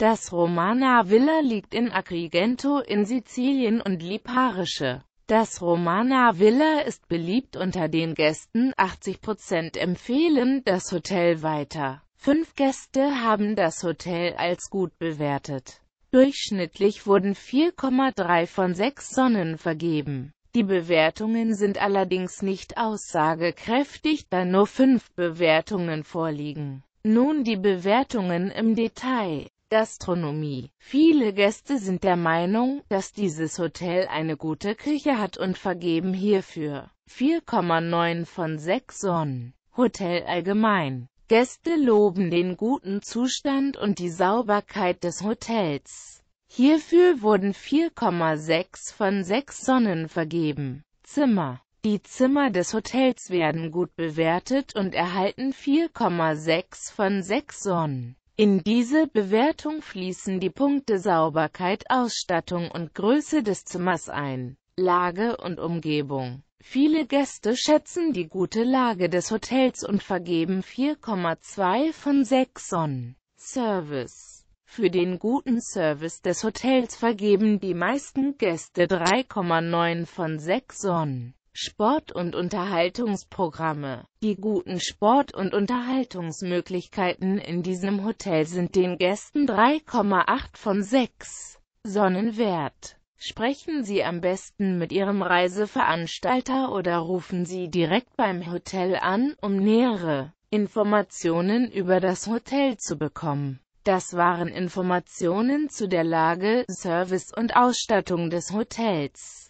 Das Romana Villa liegt in Agrigento in Sizilien und Liparische. Das Romana Villa ist beliebt unter den Gästen, 80% empfehlen das Hotel weiter. Fünf Gäste haben das Hotel als gut bewertet. Durchschnittlich wurden 4,3 von 6 Sonnen vergeben. Die Bewertungen sind allerdings nicht aussagekräftig, da nur fünf Bewertungen vorliegen. Nun die Bewertungen im Detail. Gastronomie. Viele Gäste sind der Meinung, dass dieses Hotel eine gute Küche hat und vergeben hierfür 4,9 von 6 Sonnen. Hotel allgemein. Gäste loben den guten Zustand und die Sauberkeit des Hotels. Hierfür wurden 4,6 von 6 Sonnen vergeben. Zimmer. Die Zimmer des Hotels werden gut bewertet und erhalten 4,6 von 6 Sonnen. In diese Bewertung fließen die Punkte Sauberkeit, Ausstattung und Größe des Zimmers ein. Lage und Umgebung Viele Gäste schätzen die gute Lage des Hotels und vergeben 4,2 von 6 Sonnen. Service Für den guten Service des Hotels vergeben die meisten Gäste 3,9 von 6 Sonnen. Sport- und Unterhaltungsprogramme Die guten Sport- und Unterhaltungsmöglichkeiten in diesem Hotel sind den Gästen 3,8 von 6 Sonnen wert. Sprechen Sie am besten mit Ihrem Reiseveranstalter oder rufen Sie direkt beim Hotel an, um nähere Informationen über das Hotel zu bekommen. Das waren Informationen zu der Lage, Service und Ausstattung des Hotels.